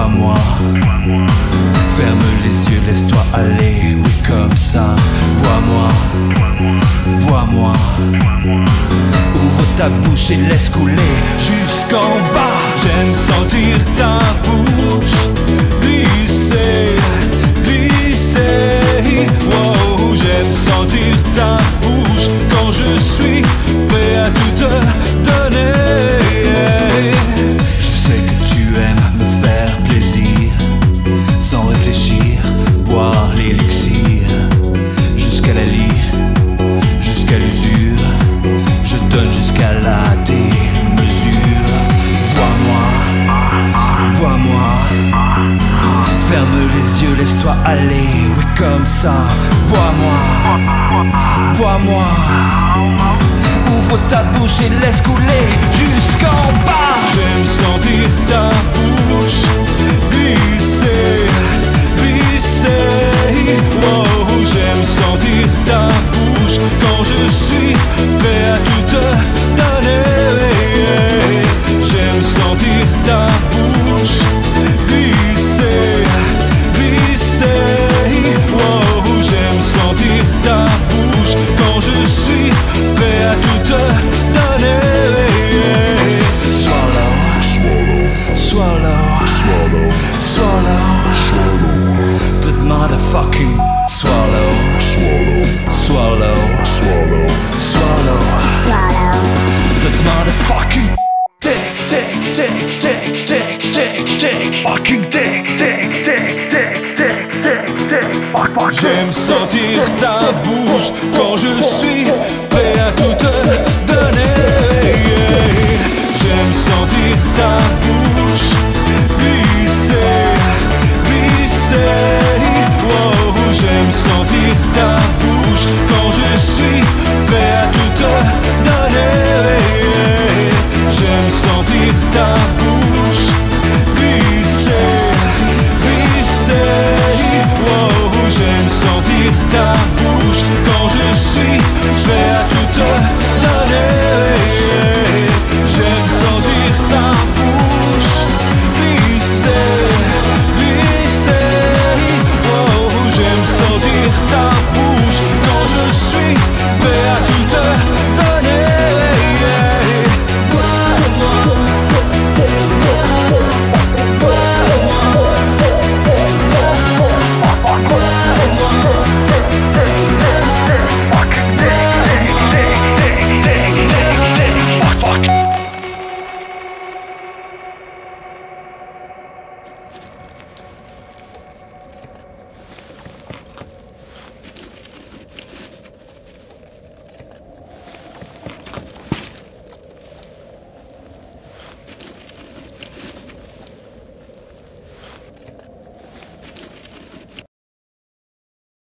bois-moi. Ferme les yeux, laisse-toi aller, oui comme ça. Bois-moi, bois-moi. Ouvre ta bouche et laisse couler jusqu'en bas. J'aime sentir ta bouche glisser, glisser. Wow, j'aime sentir ta bouche quand je suis prêt à tout te donner. Je sais que tu aimes me plaisir sans réfléchir, boire l'élixir jusqu'à la lie, jusqu'à l'usure. Je donne jusqu'à la démesure. Bois-moi, bois-moi. Ferme les yeux, laisse-toi aller, oui comme ça. Bois-moi, bois-moi. Ouvre ta bouche et laisse couler jusqu'en bas. J'aime sentir ta swallow, the motherfucking swallow, swallow, swallow, swallow, swallow, Swallow. the motherfucking dick, dick, dick, dick, dick, dick, dick, fucking dick, dick, dick, dick, dick, dick, dick. J'aime sentir ta bouche quand je suis